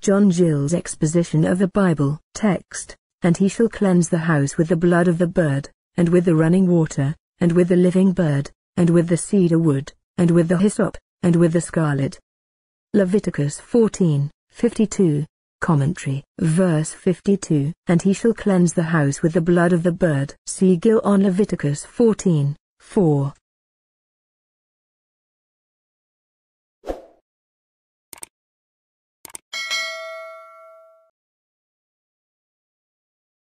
John Gill's exposition of the Bible text, and he shall cleanse the house with the blood of the bird, and with the running water, and with the living bird, and with the cedar wood, and with the hyssop, and with the scarlet. Leviticus 14, 52. Commentary, verse 52. And he shall cleanse the house with the blood of the bird. See Gill on Leviticus 14, 4.